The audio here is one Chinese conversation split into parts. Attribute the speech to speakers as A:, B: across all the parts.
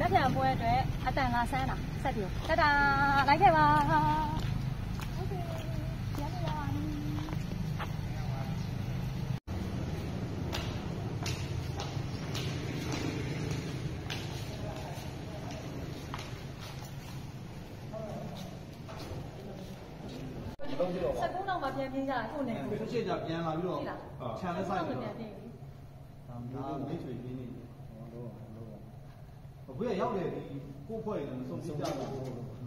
A: 那天不会追，还等了三了，三丢，哒哒，来开吧。在工那么边宜，下来过年。
B: 这个现在边宜了，比，啊，前来三个，啊，没水给你。不要要的，过快的，送不掉的，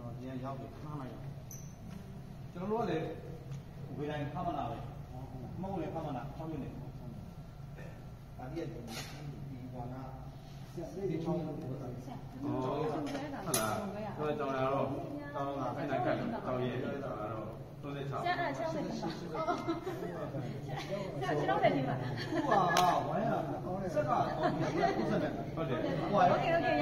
B: 那也要给看下。这个拿来，回来你看不拿的，那我来看不拿，看不掉。把这些人，你啊，这些菜，
A: 哦，是吧？
B: 都在种了
A: 喽，种了，海南菜，种
B: 野菜喽，都在炒。
A: 先啊，先去吃。哦哦哦，先去吃吧。
B: 不啊，我，这个，这个，这，我
A: 呀。OK。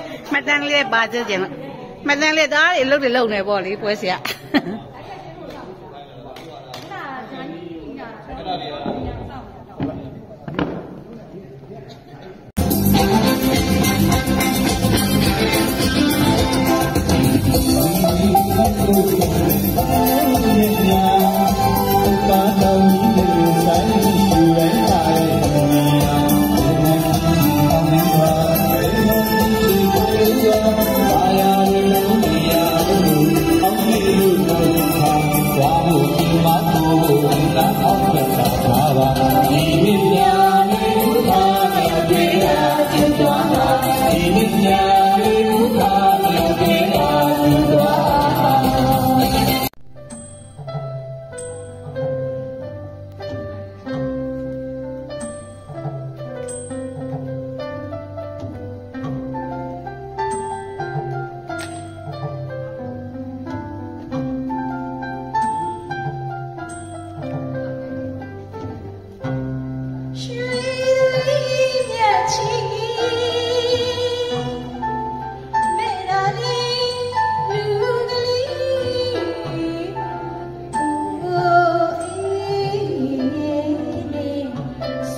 C: မှတ်တမ်းလေးပါကြည့်ကြင်မှတ်တမ်းလေးဒါတွေလုံးတွေလုံးနေပေါ့လေပွဲစရာအ
A: ဲ
D: ့ဒါ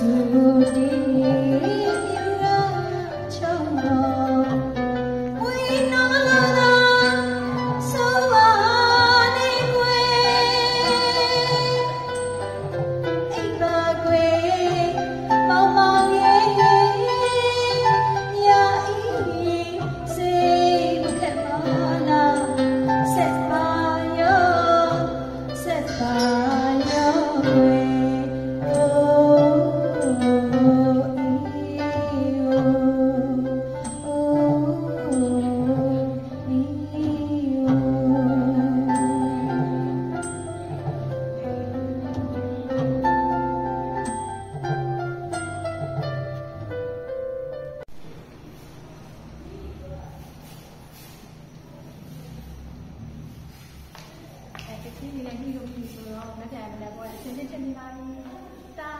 A: to နဲ့ညှိလို့ညှိဆိုတော့မကြိုက်ဘူးလည်းပေါ့အချင်းချင်းချင်းနေပါဘူးတာ